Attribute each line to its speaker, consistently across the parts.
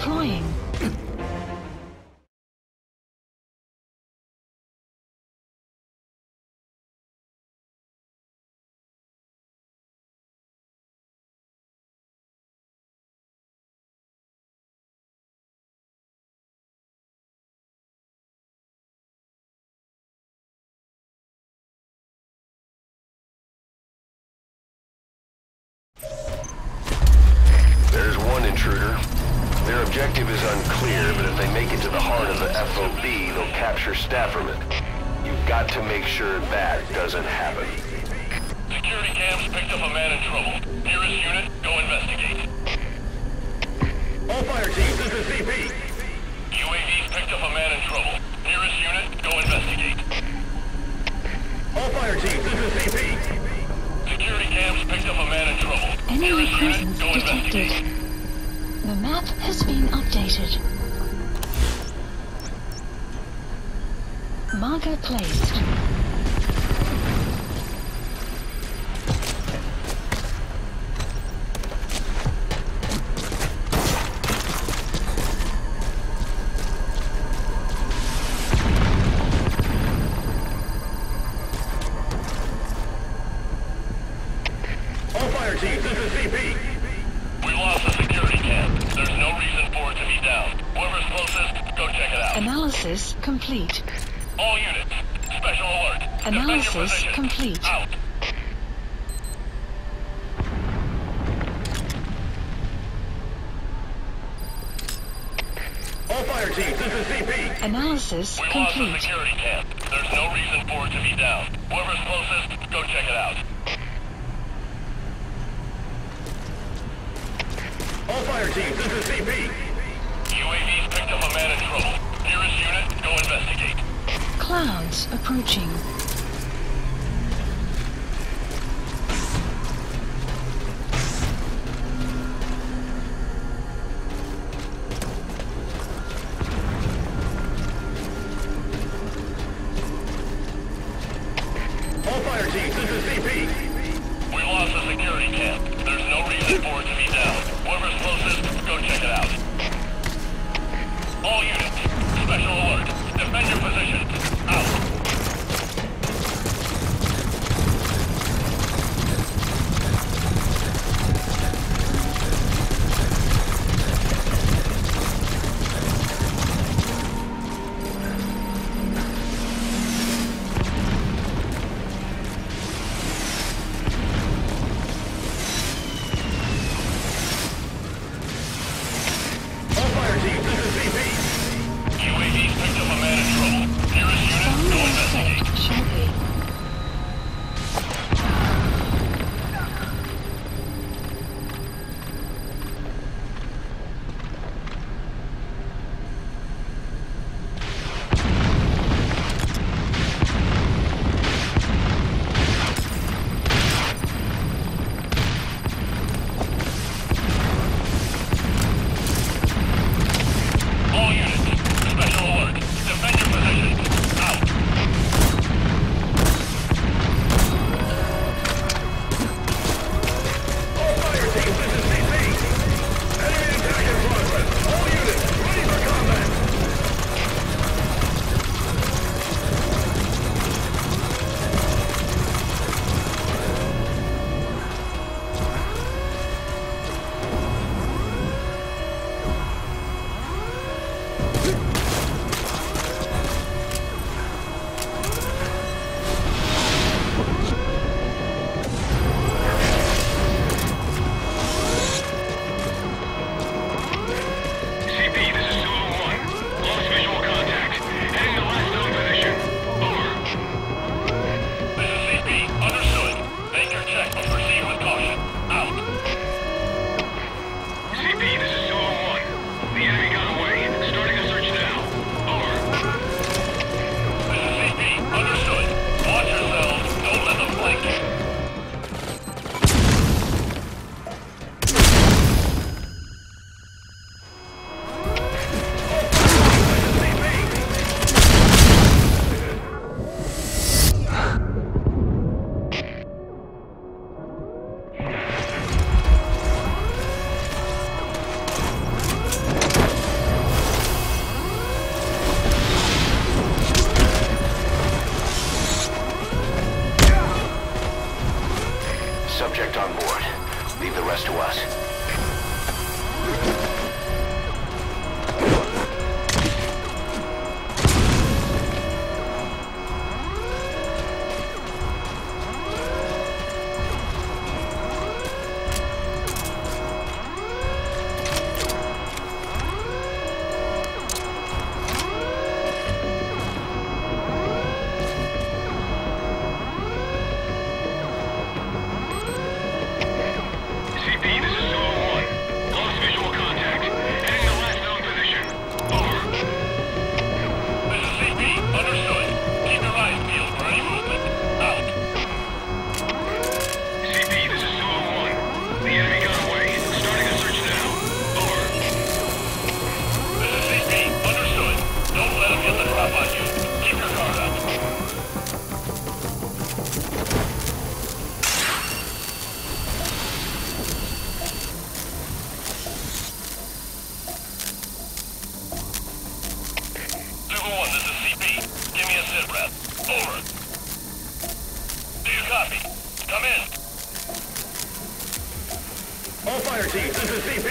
Speaker 1: Deploying.
Speaker 2: There's one intruder. Their objective is unclear, but if they make it to the heart of the FOB, they'll capture Stafferman. You've got to make sure that doesn't happen.
Speaker 3: Security cams picked up a man in trouble. Nearest unit, go investigate.
Speaker 4: All fire teams, this is CP.
Speaker 3: UAVs picked up a man in trouble. Nearest unit, go investigate.
Speaker 4: All fire teams, this is CP.
Speaker 3: Security cams picked up a man in trouble.
Speaker 1: Enemy
Speaker 3: Nearest unit,
Speaker 1: presence
Speaker 3: go
Speaker 1: detected.
Speaker 3: investigate.
Speaker 1: The map has been updated. Marker placed. Complete.
Speaker 3: All units, special alert.
Speaker 1: Analysis complete.
Speaker 3: Out.
Speaker 4: All fire teams, this is CP.
Speaker 1: Analysis
Speaker 3: We lost the
Speaker 1: complete.
Speaker 3: security cam. There's no reason for it to be down. Whoever's closest, go check it out.
Speaker 4: All fire teams, this is CP.
Speaker 3: UAVs picked up a man in trouble.
Speaker 1: Clouds approaching.
Speaker 3: board. Leave the rest to
Speaker 5: us.
Speaker 3: forward. Do you copy? Come in.
Speaker 6: All fire teams, this is CP.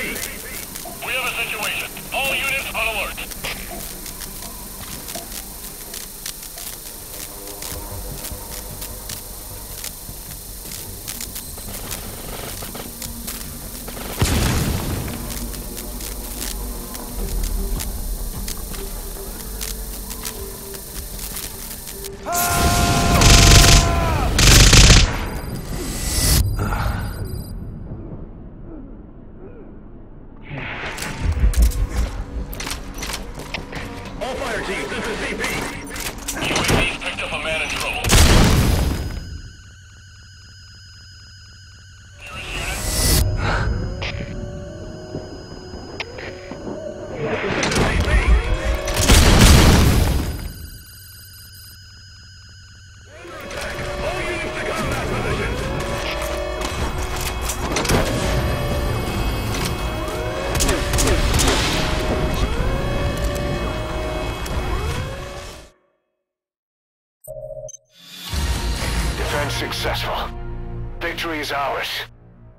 Speaker 3: We have a situation. All units on alert.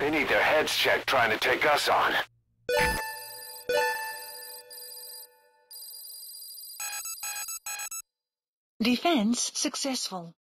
Speaker 5: They need their heads checked trying to take us on.
Speaker 1: Defense successful.